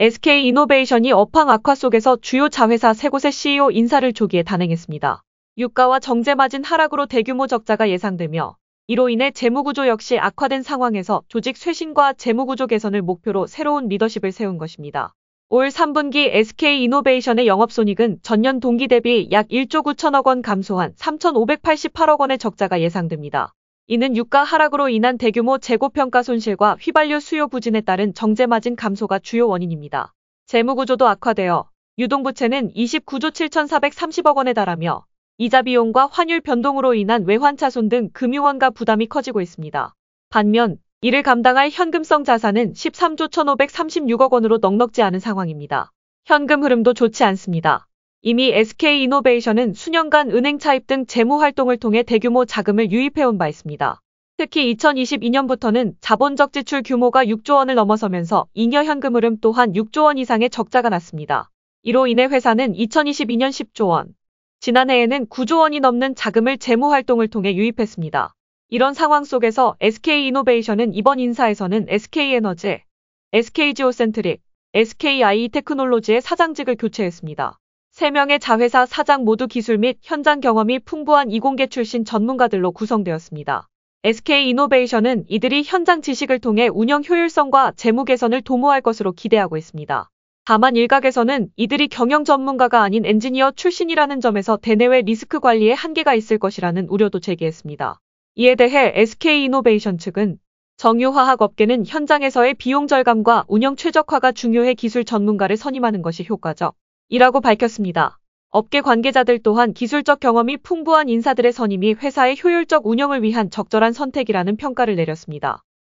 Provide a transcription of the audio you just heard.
SK이노베이션이 업황 악화 속에서 주요 자회사 세 곳의 CEO 인사를 조기에 단행했습니다. 유가와 정제 마진 하락으로 대규모 적자가 예상되며 이로 인해 재무구조 역시 악화된 상황에서 조직 쇄신과 재무구조 개선을 목표로 새로운 리더십을 세운 것입니다. 올 3분기 SK이노베이션의 영업손익은 전년 동기 대비 약 1조 9천억 원 감소한 3,588억 원의 적자가 예상됩니다. 이는 유가 하락으로 인한 대규모 재고평가 손실과 휘발유 수요 부진에 따른 정제마진 감소가 주요 원인입니다. 재무구조도 악화되어 유동부채는 29조 7,430억 원에 달하며 이자 비용과 환율 변동으로 인한 외환차손 등 금융원가 부담이 커지고 있습니다. 반면 이를 감당할 현금성 자산은 13조 1,536억 원으로 넉넉지 않은 상황입니다. 현금 흐름도 좋지 않습니다. 이미 SK이노베이션은 수년간 은행 차입 등 재무 활동을 통해 대규모 자금을 유입해온 바 있습니다. 특히 2022년부터는 자본적 지출 규모가 6조 원을 넘어서면서 잉여 현금 흐름 또한 6조 원 이상의 적자가 났습니다. 이로 인해 회사는 2022년 10조 원, 지난해에는 9조 원이 넘는 자금을 재무 활동을 통해 유입했습니다. 이런 상황 속에서 SK이노베이션은 이번 인사에서는 SK에너지, SK지오센트릭, SKI 테크놀로지의 사장직을 교체했습니다. 3명의 자회사 사장 모두 기술 및 현장 경험이 풍부한 이공계 출신 전문가들로 구성되었습니다. SK이노베이션은 이들이 현장 지식을 통해 운영 효율성과 재무 개선을 도모할 것으로 기대하고 있습니다. 다만 일각에서는 이들이 경영 전문가가 아닌 엔지니어 출신이라는 점에서 대내외 리스크 관리에 한계가 있을 것이라는 우려도 제기했습니다. 이에 대해 SK이노베이션 측은 정유화학 업계는 현장에서의 비용 절감과 운영 최적화가 중요해 기술 전문가를 선임하는 것이 효과적 이라고 밝혔습니다. 업계 관계자들 또한 기술적 경험이 풍부한 인사들의 선임이 회사의 효율적 운영을 위한 적절한 선택이라는 평가를 내렸습니다.